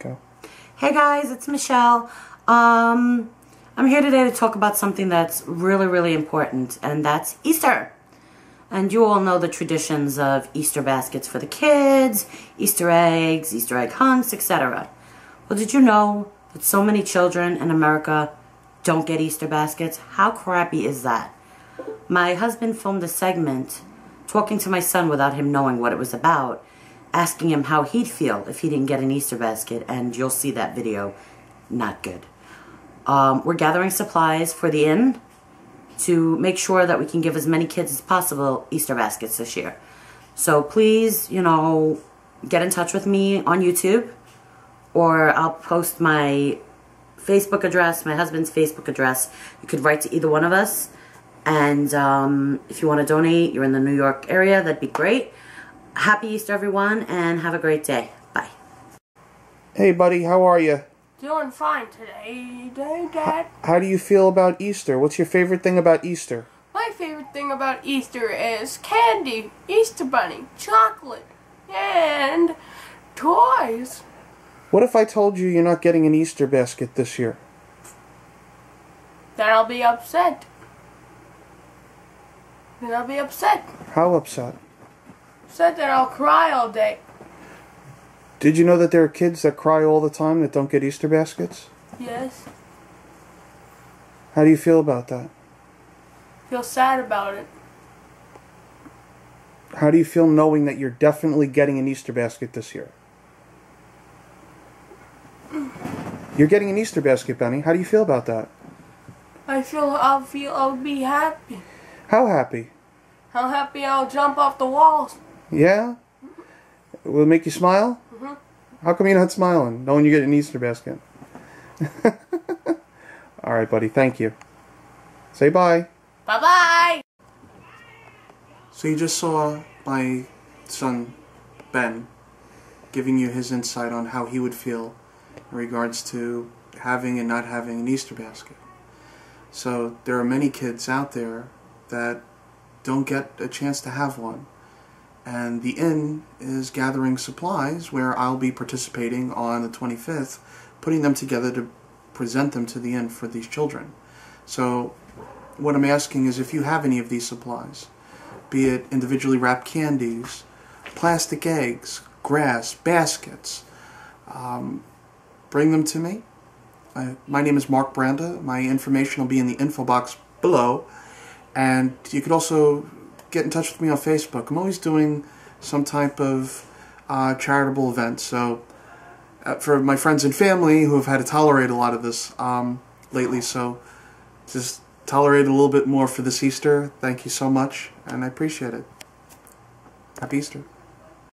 Go. Hey guys, it's Michelle. Um, I'm here today to talk about something that's really, really important, and that's Easter. And you all know the traditions of Easter baskets for the kids, Easter eggs, Easter egg hunts, etc. Well, did you know that so many children in America don't get Easter baskets? How crappy is that? My husband filmed a segment talking to my son without him knowing what it was about, asking him how he'd feel if he didn't get an Easter basket, and you'll see that video. Not good. Um, we're gathering supplies for the INN to make sure that we can give as many kids as possible Easter baskets this year. So please, you know, get in touch with me on YouTube or I'll post my Facebook address, my husband's Facebook address. You could write to either one of us. And um, if you want to donate, you're in the New York area, that'd be great. Happy Easter, everyone, and have a great day. Bye. Hey, buddy, how are you? Doing fine today, day, Dad. How do you feel about Easter? What's your favorite thing about Easter? My favorite thing about Easter is candy, Easter bunny, chocolate, and toys. What if I told you you're not getting an Easter basket this year? Then I'll be upset. Then I'll be upset. How upset? Upset that I'll cry all day. Did you know that there are kids that cry all the time that don't get Easter baskets? Yes. How do you feel about that? Feel sad about it. How do you feel knowing that you're definitely getting an Easter basket this year? You're getting an Easter basket, Benny. How do you feel about that? I feel I'll feel I'll be happy. How happy? How happy I'll jump off the walls. Yeah? Will it make you smile? Mhm. How come you're not smiling, knowing you get an Easter basket? All right, buddy. Thank you. Say bye. Bye bye. So you just saw my son, Ben, giving you his insight on how he would feel in regards to having and not having an Easter basket. So there are many kids out there that don't get a chance to have one. And the INN is gathering supplies where I'll be participating on the 25th, putting them together to present them to the INN for these children. So what I'm asking is if you have any of these supplies, be it individually wrapped candies, plastic eggs, grass, baskets, um, bring them to me. Uh, my name is Mark Branda. My information will be in the info box below. And you could also get in touch with me on Facebook. I'm always doing some type of uh, charitable event. So uh, for my friends and family who have had to tolerate a lot of this um, lately, so just tolerate a little bit more for this Easter. Thank you so much, and I appreciate it. Happy Easter.